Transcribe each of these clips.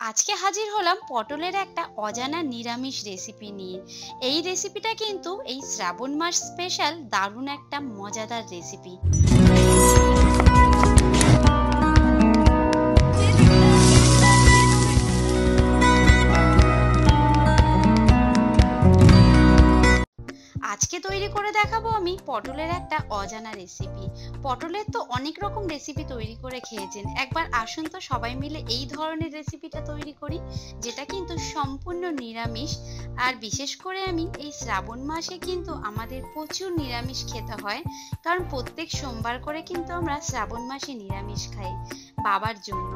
আজকে হাজির হলাম পটলের একটা অজানা নিরামিষ রেসিপি নিয়ে। এই রেসিপিটা কিন্তু এই শ্রাবণ মাস স্পেশাল দারুণ একটা মজাদার রেসিপি আমি পটলের একটা অজানা রেসিপি পটলের তো অনেক রকম রেসিপি তৈরি করে খেয়েছেন। একবার আসুন তো সবাই মিলে এই ধরনের রেসিপিটা তৈরি করি, যেটা কিন্তু সম্পূর্ণ নিরামিষ। আর বিশেষ করে আমি এই শ্রাবণ মাসে কিন্তু আমাদের প্রচুর নিরামিষ খেতে হয়, কারণ প্রত্যেক সোমবার করে কিন্তু আমরা শ্রাবণ মাসে নিরামিষ খাই। বাবার জন্য।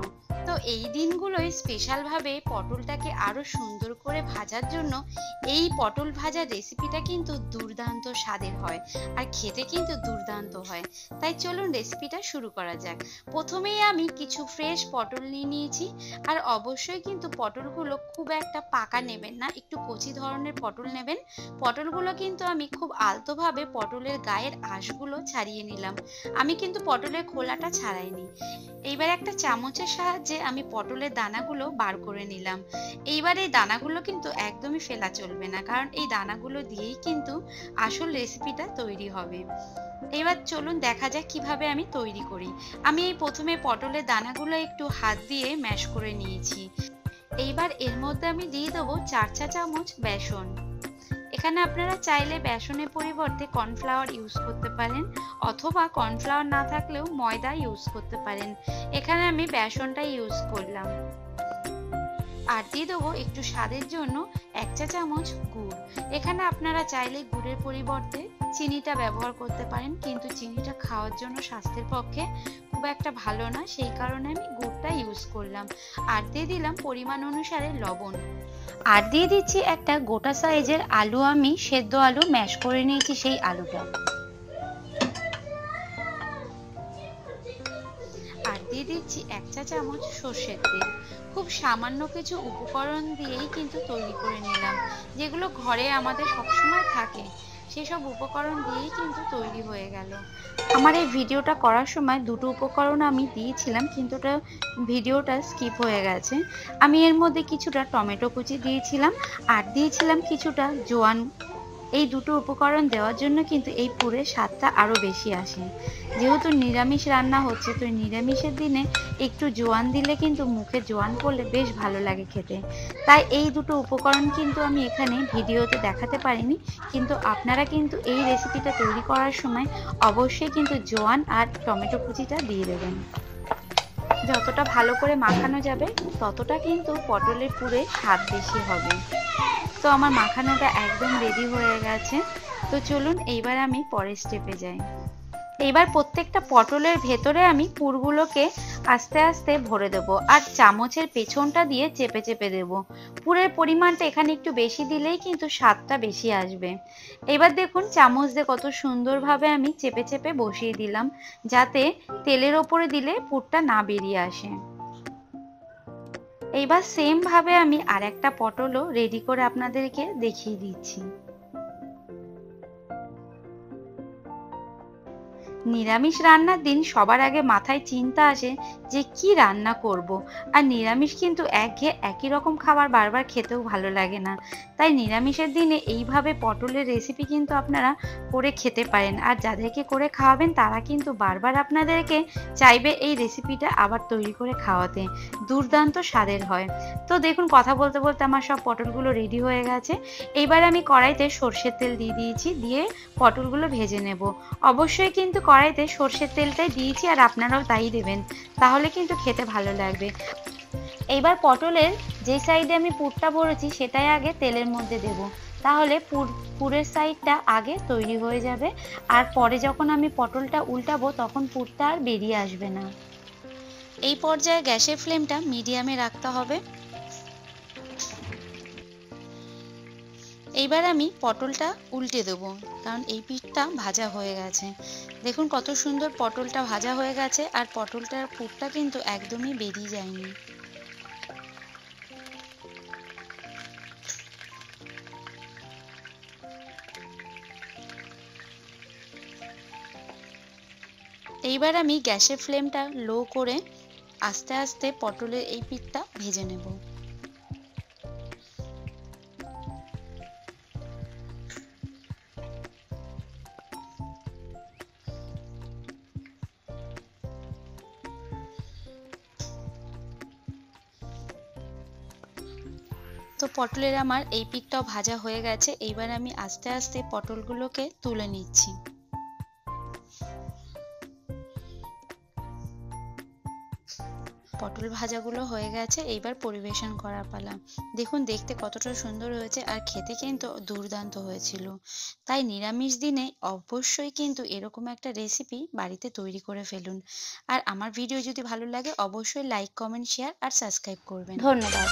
তো এই দিনগুলোই স্পেশালভাবে পটলটাকে আরও সুন্দর করে ভাজার জন্য এই পটল ভাজার রেসিপিটা কিন্তু দুর্দান্ত স্বাদের হয় আর খেতে কিন্তু দুর্দান্ত হয়। তাই চলুন রেসিপিটা শুরু করা যাক। প্রথমেই আমি কিছু ফ্রেশ পটল নিয়ে নিয়েছি আর অবশ্যই কিন্তু পটলগুলো খুব একটা পাকা নেবেন না, একটু কচি ধরনের পটল নেবেন। পটলগুলো কিন্তু আমি খুব আলতোভাবে পটলের গায়ের আঁশগুলো ছাড়িয়ে নিলাম। আমি কিন্তু পটলের খোলাটা ছাড়াইনি। এইবার একটা চামচের সাহায্যে আমি পটলের দানাগুলো বার করে নিলাম। এইবার এই দানাগুলো কিন্তু একদমই ফেলা চলবে না, কারণ এই দানাগুলো দিয়েই কিন্তু আসল রেসিপিটা তৈরি হবে। এবার চলুন দেখা যাক কীভাবে আমি তৈরি করি। আমি এই প্রথমে পটলের দানাগুলো একটু হাত দিয়ে ম্যাশ করে নিয়েছি। এইবার এর মধ্যে আমি দিয়ে দেবো চার চা চামচ বেসন। এখানে আপনারা চাইলে বেসনের পরিবর্তে কর্নফ্লাওয়ার ইউজ করতে পারেন, অথবা কর্নফ্লাওয়ার না থাকলেও ময়দা ইউজ করতে পারেন। এখানে আমি বেসনটা ইউজ করলাম। আর দিয়ে দেবো একটু স্বাদের জন্য এক চা চামচ গুড়। এখানে আপনারা চাইলে গুড়ের পরিবর্তে চিনিটা ব্যবহার করতে পারেন, কিন্তু চিনিটা খাওয়ার জন্য স্বাস্থ্যের পক্ষে একটা ভালো না, সেই কারণে আমি গুড়টা ইউজ করলাম। আর দিয়ে দিলাম পরিমাণ অনুসারে লবণ। আর দিয়ে দিচ্ছি একটা গোটা সাইজের আলু আমি, সেদ্ধ আলু ম্যাশ করে নিয়েছি সেই আলুটা। আর দিয়ে দিচ্ছি এক চা চামচ সর্ষের তেল। খুব সামান্য কিছু উপকরণ দিয়েই কিন্তু তৈরি করে নিলাম, যেগুলো ঘরে আমাদের সবসময় থাকে। সেসব উপকরণ দিয়েই কিন্তু তৈরি হয়ে গেল। আমার এই ভিডিওটা করার সময় দুটো উপকরণ আমি দিয়েছিলাম, কিন্তু ওটা ভিডিওটা স্কিপ হয়ে গেছে। আমি এর মধ্যে কিছুটা টমেটো কুচি দিয়েছিলাম, আর দিয়েছিলাম কিছুটা জোয়ান এই দুটো উপকরণ দেওয়ার জন্য কিন্তু এই পুরের স্বাদটা আরও বেশি আসে। যেহেতু নিরামিষ রান্না হচ্ছে, তো নিরামিষের দিনে একটু জোয়ান দিলে কিন্তু মুখে জোয়ান পড়লে বেশ ভালো লাগে খেতে। তাই এই দুটো উপকরণ কিন্তু আমি এখানে ভিডিওতে দেখাতে পারিনি, কিন্তু আপনারা কিন্তু এই রেসিপিটা তৈরি করার সময় অবশ্যই কিন্তু জোয়ান আর টমেটো কুচিটা দিয়ে দেবেন। যতটা ভালো করে মাখানো যাবে, ততটা কিন্তু পটলের পুরে স্বাদ বেশি হবে। তো আমার মাখানোটা একদম রেডি হয়ে গেছে। তো চলুন এইবার আমি পরের স্টেপে যাই। এইবার প্রত্যেকটা পটলের ভেতরে আমি পুরগুলোকে আস্তে আস্তে ভরে দেব আর চামচের পেছনটা দিয়ে চেপে চেপে দেব। পুরের পরিমাণটা এখানে একটু বেশি দিলেই কিন্তু স্বাদটা বেশি আসবে। এবার দেখুন চামচ দিয়ে কত সুন্দরভাবে আমি চেপে চেপে বসিয়ে দিলাম, যাতে তেলের ওপরে দিলে পুরটা না বেরিয়ে আসে। এইবার সেম ভাবে আমি আরেকটা পটলও রেডি করে আপনাদেরকে দেখিয়ে দিচ্ছি। নিরামিষ রান্নার দিন সবার আগে মাথায় চিন্তা আসে যে কি রান্না করব। আর নিরামিষ কিন্তু একঘেয়ে একই রকম খাবার বারবার খেতেও ভালো লাগে না। তাই নিরামিষের দিনে এইভাবে পটলের রেসিপি কিন্তু আপনারা করে খেতে পারেন। আর যাদেরকে করে খাওয়াবেন, তারা কিন্তু বারবার আপনাদেরকে চাইবে এই রেসিপিটা আবার তৈরি করে খাওয়াতে। দুর্দান্ত স্বাদের হয়। তো দেখুন, কথা বলতে বলতে আমার সব পটলগুলো রেডি হয়ে গেছে। এইবার আমি কড়াইতে সর্ষের তেল দিয়ে দিয়েছি, দিয়ে পটলগুলো ভেজে নেব। অবশ্যই কিন্তু কড়াইতে সর্ষের তেলটাই দিয়েছি আর আপনারাও তাই দেবেন। তাহলে কিন্তু খেতে ভালো লাগবে। এইবার পটলের যে সাইডে আমি পুরটা ভরেছি সেটাই আগে তেলের মধ্যে দেব। তাহলে পুর, পুরের সাইডটা আগে তৈরি হয়ে যাবে। আর পরে যখন আমি পটলটা উল্টাবো তখন পুরটা আর বেরিয়ে আসবে না। এই পর্যায়ে গ্যাসের ফ্লেমটা মিডিয়ামে রাখতে হবে। এইবার আমি পটলটা উল্টে দেবো, কারণ এই পিঠটা ভাজা হয়ে গেছে। দেখুন কত সুন্দর পটলটা ভাজা হয়ে গেছে, আর পটলটার পুরটা কিন্তু একদমই বেরিয়ে যায়নি। এইবার আমি গ্যাসের ফ্লেমটা লো করে আস্তে আস্তে পটলের এই পিঠটা ভেজে নেব। তো পটলের আমার এই পিকটাও ভাজা হয়ে গেছে। এইবার আমি আস্তে আস্তে পটলগুলোকে তুলে নিচ্ছি। পটল ভাজাগুলো হয়ে গেছে, এইবার পরিবেশন করা পালা দেখুন, দেখতে কতটা সুন্দর হয়েছে আর খেতে কিন্তু দুর্দান্ত হয়েছিল। তাই নিরামিষ দিনে অবশ্যই কিন্তু এরকম একটা রেসিপি বাড়িতে তৈরি করে ফেলুন। আর আমার ভিডিও যদি ভালো লাগে, অবশ্যই লাইক, কমেন্ট, শেয়ার আর সাবস্ক্রাইব করবেন। ধন্যবাদ।